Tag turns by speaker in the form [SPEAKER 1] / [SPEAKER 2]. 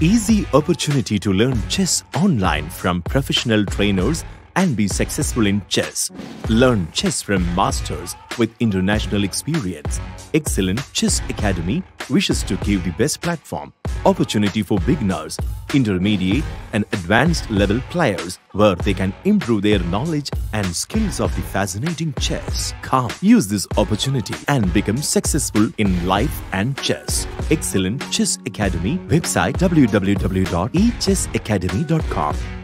[SPEAKER 1] easy opportunity to learn chess online from professional trainers and be successful in chess. Learn chess from masters with international experience. Excellent Chess Academy wishes to give the best platform, opportunity for beginners, intermediate, and advanced level players where they can improve their knowledge and skills of the fascinating chess. Come, use this opportunity and become successful in life and chess. Excellent Chess Academy website www.echessacademy.com